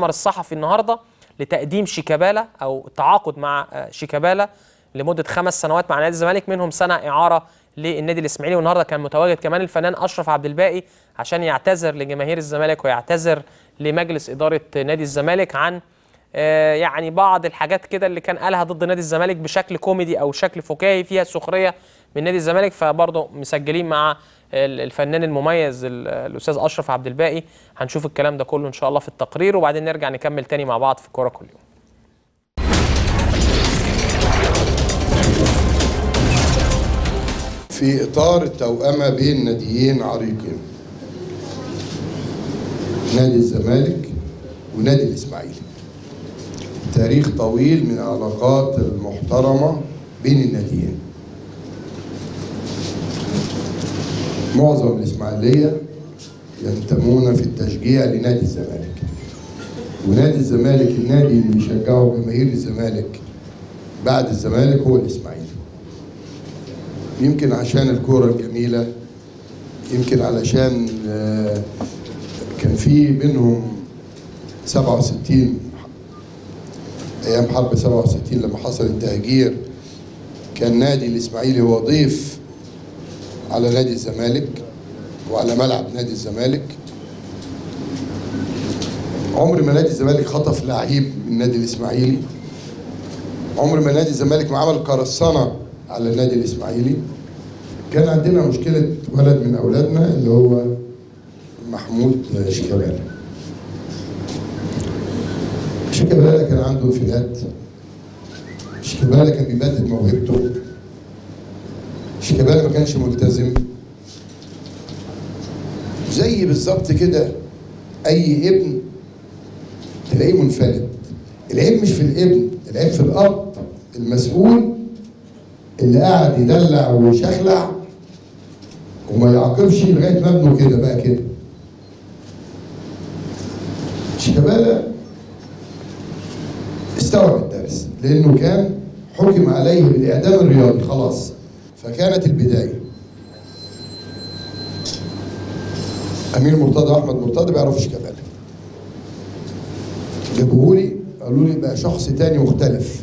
المؤتمر الصحفي النهارده لتقديم شيكابالا أو التعاقد مع آه، شيكابالا لمدة خمس سنوات مع نادي الزمالك منهم سنه إعارة للنادي الإسماعيلي. والنهارده كان متواجد كمان الفنان أشرف عبد الباقي عشان يعتذر لجماهير الزمالك ويعتذر لمجلس إدارة نادي الزمالك عن يعني بعض الحاجات كده اللي كان قالها ضد نادي الزمالك بشكل كوميدي أو شكل فكاهي فيها سخرية من نادي الزمالك فبرضه مسجلين مع ال- الفنان المميز ال- الأستاذ أشرف عبد الباقي. هنشوف الكلام ده كله إن شاء الله في التقرير وبعدين نرجع نكمل تاني مع بعض في كوره كل يوم. في إطار التوأمة بين ناديين عريقين نادي الزمالك ونادي الإسماعيلي. تاريخ طويل من العلاقات المحترمة بين الناديين. معظم الإسماعيلية ينتمون في التشجيع لنادي الزمالك. ونادي الزمالك النادي اللي بيشجعه جماهير الزمالك بعد الزمالك هو الإسماعيلي. يمكن عشان الكورة الجميلة يمكن علشان آه، كان في بينهم 67 أيام حرب 67 لما حصل التهجير كان نادي الإسماعيلي هو ضيف على نادي الزمالك وعلى ملعب نادي الزمالك. عمر ما نادي الزمالك خطف لعيب من النادي الإسماعيلي. عمر ما نادي الزمالك ما عمل قرصنة على النادي الإسماعيلي. كان عندنا مشكلة ولد من أولادنا اللي هو محمود شيكابالا. شيكابالا كان عنده انفلات شيكابالا كان بيبدد موهبته شيكابالا ما كانش ملتزم. زي بالظبط كده أي ابن تلاقيه منفلت العيب مش في الابن العيب في الأب المسؤول اللي قاعد يدلع ويشخلع وما يعاقبش لغاية ما ابنه كده بقى كده. شيكابالا استوعب الدرس لأنه كان حكم عليه بالإعدام الرياضي خلاص. فكانت البداية. أمير مرتضى واحمد مرتضى بيعرفوا شيكابالا جابوهولي قالوا لي بقى شخص تاني مختلف.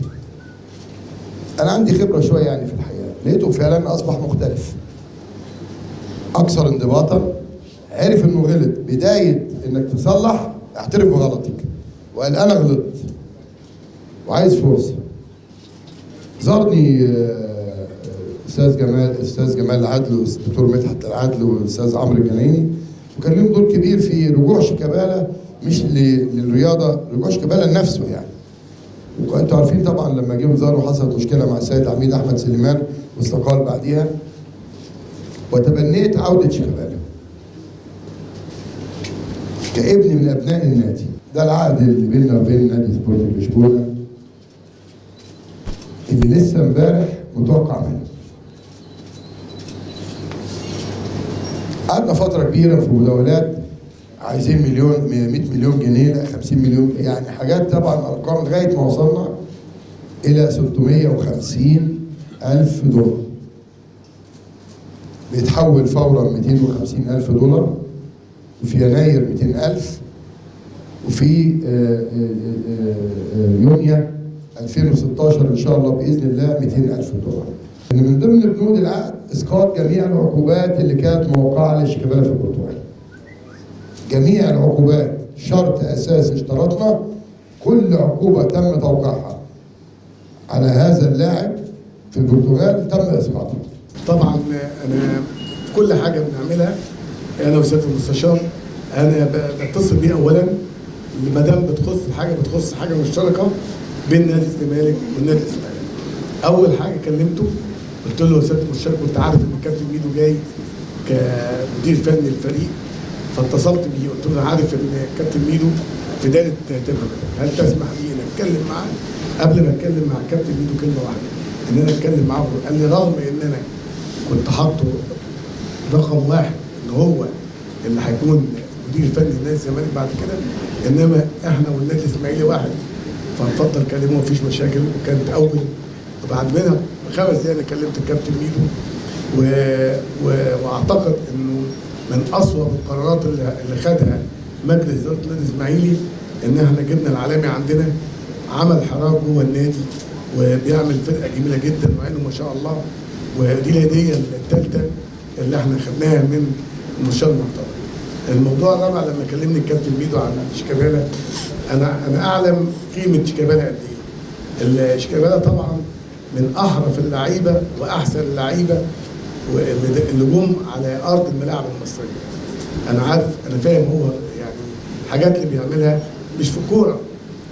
أنا عندي خبرة شوية يعني في الحياة. لقيته فعلا أصبح مختلف. أكثر انضباطا عرف إنه غلط. بداية إنك تصلح اعترف بغلطك وقال أنا غلطت. وعايز فرصة. زارني آه، أستاذ جمال أستاذ جمال العدل والدكتور مدحت العدل والاستاذ عمرو الجنايني وكان لهم دور كبير في رجوع شيكابالا مش للرياضة رجوع شيكابالا لنفسه يعني. وأنتوا عارفين طبعا لما جه زاروا حصلت مشكلة مع السيد عميد أحمد سليمان واستقال بعديها وتبنيت عودة شيكابالا. كابن من أبناء النادي. ده العقد اللي بيننا وبين نادي سبورتنج لشبونه اللي لسه امبارح متوقع منه. قعدنا فترة كبيرة في مداولات عايزين مليون 100 مليون جنيه لا 50 مليون يعني حاجات طبعا ارقام لغاية ما وصلنا إلى 650 ألف دولار. بيتحول فورا 250 ألف دولار وفي يناير 200 ألف وفي آه، آه، آه، يونيو 2016 إن شاء الله بإذن الله 200 ألف دولار. ان من ضمن بنود العقد إسقاط جميع العقوبات اللي كانت موقعة لشيكابالا في البرتغال. جميع العقوبات شرط اساسي اشترطنا كل عقوبة تم توقيعها على هذا اللاعب في البرتغال تم إسقاطها. طبعا أنا كل حاجة بنعملها أنا وسيادة المستشار أنا بتصل بيه اولا ما دام بتخص حاجة بتخص حاجة مشتركة بين نادي الزمالك والنادي الإسماعيلي. أول حاجة كلمته قلت له يا سياده المستشار كنت عارف إن الكابتن ميدو جاي كمدير فني للفريق. فاتصلت بيه قلت له أنا عارف إن الكابتن ميدو في دايرة تهتمك هل تسمح لي إن أتكلم معاه؟ قبل ما أتكلم مع الكابتن ميدو كلمة واحدة إن أنا أتكلم معاه قال لي رغم إن أنا كنت حاطه رقم واحد إن هو اللي هيكون مدير فني لنادي الزمالك بعد كده إنما إحنا والنادي الإسماعيلي واحد. فاتفضل كلمة مفيش مشاكل. وكانت أول وبعد منها بخمس دقايق أنا كلمت الكابتن ميدو. و... و... وأعتقد إنه من أصوب القرارات اللي, اللي خدها مجلس إدارة النادي الإسماعيلي إن إحنا جبنا العالمي عندنا. عمل حراك جوه النادي وبيعمل فرقة جميلة جدا وعينه ما شاء الله. ودي الهدية الثالثه اللي إحنا خدناها من المستشار المحترم. الموضوع الرابع لما كلمني الكابتن ميدو عن شيكابالا أنا أنا أعلم قيمة شيكابالا قد إيه. شيكابالا طبعا من أحرف اللعيبة وأحسن اللعيبة اللي جم على أرض الملاعب المصرية. أنا عارف أنا فاهم هو يعني الحاجات اللي بيعملها مش في الكورة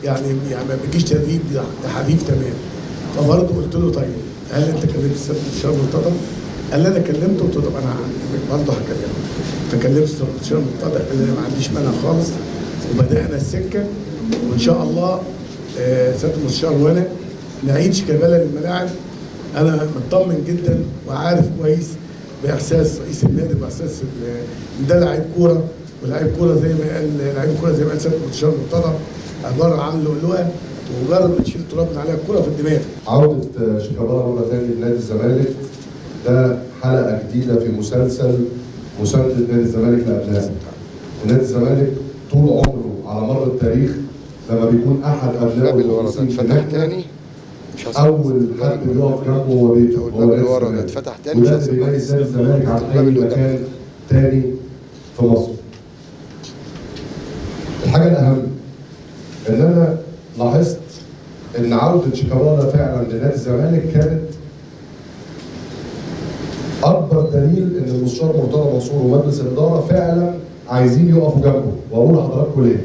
يعني يعني ما بيجيش تدريب ده حريف تمام فبرضه قلت له طيب هل أنت كلمت السيد المستشار مرتضى؟ قال لي أنا كلمته قلت له أنا برضه هكلمه فكلمت السيد المستشار مرتضى قال لي ما عنديش مانع خالص وبدأنا السكة وإن شاء الله آه، سيادة المستشار وأنا نعيد شيكابالا للملاعب أنا مطمن جدا وعارف كويس بإحساس رئيس النادي واحساس ال- ده لعيب كورة ولاعيب كورة زي ما قال لعيب كورة زي ما قال سيادة المستشار مرتضى عبارة عن لؤلؤة ومجرد ما تشيل تراب عليها الكورة في الدماغ. عودة شيكابالا مرة ثانية لنادي الزمالك. ده حلقة جديدة في مسلسل مساندة نادي الزمالك لأبنائه. نادي الزمالك طول عمره على مر التاريخ لما بيكون المخلصين في اتفتح نادي، تاني أول حد بيقف جنبه هو بيته الباب اللي ورا ده. اتفتح تاني، وده مش اللي بيميز الزمالك عن اللي قدام. مكان تاني في مصر. الحاجة الأهم إن أنا لاحظت إن عودة شيكابالا فعلا لنادي الزمالك كانت أكبر دليل إن المستشار مرتضى منصور ومجلس الإدارة فعلا عايزين يقفوا جنبه، وأقول لحضراتكم ليه؟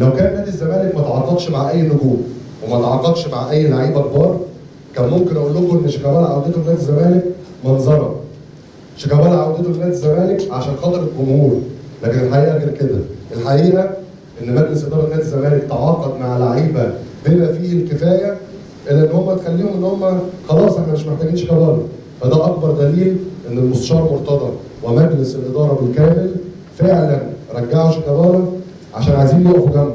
لو كان نادي الزمالك ما تعاقدش مع أي نجوم وما تعاقدش مع أي لعيبة كبار كان ممكن أقول لكم إن شيكابالا عودته لنادي الزمالك منظرة. شيكابالا عودته لنادي الزمالك عشان خاطر الجمهور. لكن الحقيقة غير كده. الحقيقة إن مجلس إدارة نادي الزمالك تعاقد مع لعيبة بما فيه الكفاية إلى إن هم تخليهم إن هم خلاص إحنا مش محتاجين شيكابالا. فده أكبر دليل إن المستشار مرتضى ومجلس الإدارة بالكامل فعلا رجعوا شيكابالا عشان عايزين يقفوا جنبه.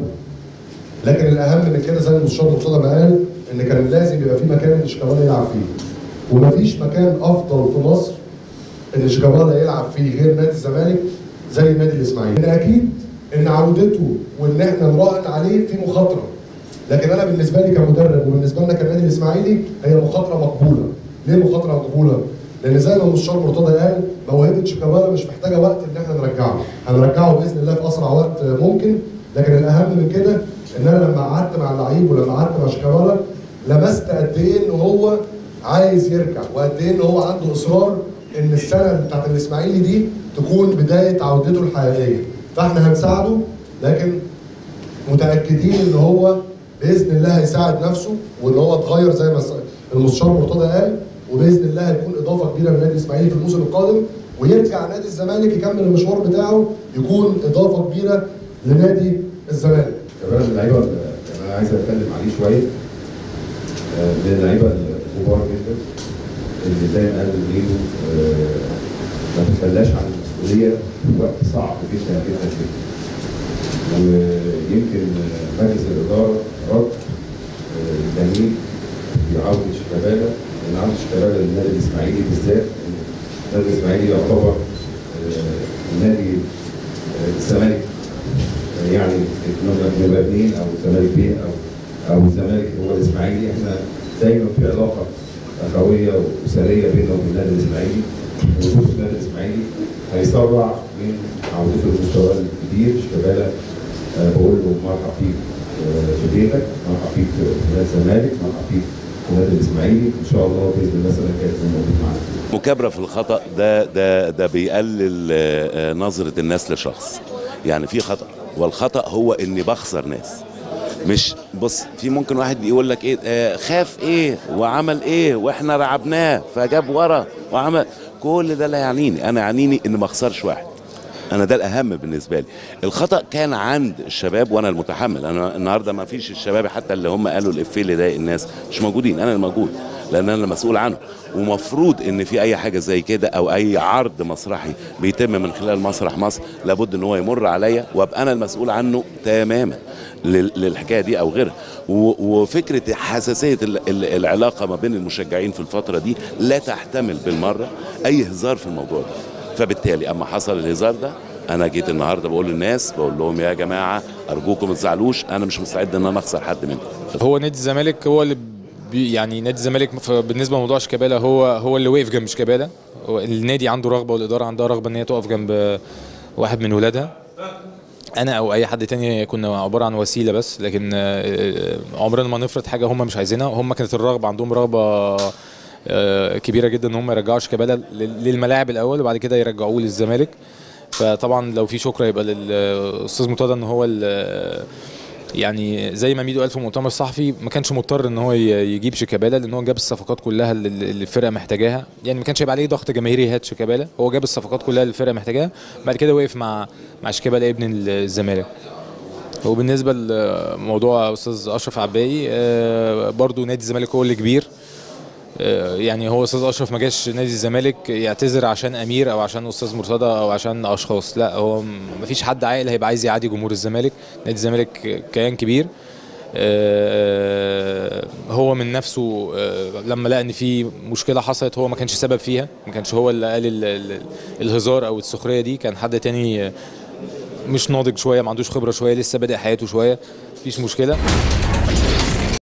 لكن الأهم من كده زي المستشار مرتضى ما قال إن كان لازم يبقى في مكان ان شيكابالا يلعب فيه. ومفيش مكان أفضل في مصر إن شيكابالا يلعب فيه غير نادي الزمالك زي النادي الإسماعيلي. إن أكيد إن عودته وإن إحنا نراهن عليه في مخاطرة. لكن أنا بالنسبة لي كمدرب وبالنسبة لنا كالنادي الإسماعيلي هي مخاطرة مقبولة. ليه مخاطرة مقبولة؟ لأن زي ما المستشار مرتضى قال موهبة شيكابالا مش محتاجة وقت إن إحنا نرجعه. هنرجعه بإذن الله في أسرع وقت ممكن. لكن الأهم من كده إن أنا لما قعدت مع اللعيب ولما قعدت مع شيكابالا لمست قد إيه إن هو عايز يرجع وقد إيه إن هو عنده إصرار إن السنة بتاعت الإسماعيلي دي تكون بداية عودته الحقيقية. فإحنا هنساعده لكن متأكدين إن هو بإذن الله هيساعد نفسه وإن هو اتغير زي ما المستشار مرتضى قال. وباذن الله هيكون إضافة كبيرة للنادي الإسماعيلي في الموسم القادم ويرجع نادي الزمالك يكمل المشوار بتاعه يكون إضافة كبيرة لنادي الزمالك. كمان اللعيبة أنا عايز أتكلم عليه شوية آه، من اللعيبة الكبار جدا اللي زي ما قال ميدو آه، ما تخلاش عن المسؤولية في وقت صعب جدا جدا جدا ويمكن مجلس الإدارة رد آه، جميل بعوده شيكابالا لأن عوده شيكابالا للنادي الاسماعيلي بالذات النادي الاسماعيلي يعتبر آه، نادي آه، الزمالك يعني نبقى نبقى اثنين أو الزمالك بيه أو أو الزمالك هو الاسماعيلي إحنا في علاقة أخوية وأسرية بيننا وبين النادي الاسماعيلي وجود النادي الاسماعيلي هيسرع من عودته للمستوى الكبير شيكابالا آه، بقول له مرحب فيك آه، في بيتك مرحب فيك في نادي الزمالك مرحب في النادي الاسماعيلي إن شاء الله بإذن الله السنة الجايه تكون موجود معانا. مكابرة في الخطأ ده ده ده بيقلل آه، نظرة الناس لشخص. يعني في خطأ والخطأ هو إني بخسر ناس. مش بص في ممكن واحد يقول لك إيه آه خاف إيه وعمل إيه وإحنا رعبناه فجاب ورا وعمل. كل ده لا يعنيني. أنا يعنيني إن ما أخسرش واحد. أنا ده الأهم بالنسبة لي. الخطأ كان عند الشباب وأنا المتحمل. أنا النهارده ما فيش الشباب حتى اللي هم قالوا الافيه اللي ضايق الناس مش موجودين. أنا الموجود لأن أنا المسؤول عنه. ومفروض إن في أي حاجة زي كده أو أي عرض مسرحي بيتم من خلال مسرح مصر لابد إن هو يمر عليا وأبقى أنا المسؤول عنه تماما. للحكاية دي أو غيرها. وفكرة حساسية ال- ال- العلاقة ما بين المشجعين في الفترة دي لا تحتمل بالمرة أي هزار في الموضوع ده. فبالتالي أما حصل الهزار ده أنا جيت النهارده بقول للناس بقول لهم يا جماعة أرجوكم ما تزعلوش أنا مش مستعد إن أنا أخسر حد منكم. هو نادي الزمالك هو اللي يعني نادي الزمالك بالنسبة لموضوع شيكابالا هو هو اللي وقف جنب شيكابالا. النادي عنده رغبة والإدارة عندها رغبة إن هي تقف جنب واحد من ولادها. أنا أو أي حد تاني كنا عبارة عن وسيلة بس لكن آه، عمرنا ما نفرض حاجة هم مش عايزينها. هم كانت الرغبة عندهم رغبة آه، كبيرة جدا إن هم يرجعوا شيكابالا لل- للملاعب الأول وبعد كده يرجعوه للزمالك. فطبعا لو في شكر يبقى للاستاذ مرتضى إن هو يعني زي ما ميدو قال في مؤتمر صحفي ما كانش مضطر إن هو يجيب شيكابالا لأن هو جاب الصفقات كلها اللي الفرقة محتاجاها. يعني ما كانش هيبقى عليه ضغط جماهيري هات شيكابالا هو جاب الصفقات كلها اللي الفرقة محتاجاها. بعد كده وقف مع مع شيكابالا ابن الزمالك. وبالنسبة لموضوع أستاذ أشرف عباي آه، برضو نادي الزمالك هو اللي كبير. يعني هو أستاذ أشرف ما جاش نادي الزمالك يعتذر عشان أمير أو عشان أستاذ مرتضى أو عشان أشخاص. لا هو ما فيش حد عاقل هيبقى عايز يعادي جمهور الزمالك. نادي الزمالك كيان كبير. آه، هو من نفسه آه، لما لقى إن في مشكلة حصلت هو ما كانش سبب فيها. ما كانش هو اللي قال ال- ال- الهزار أو السخرية دي. كان حد تاني آه، مش ناضج شوية ما عندوش خبرة شوية لسه بادئ حياته شوية. مفيش مشكلة.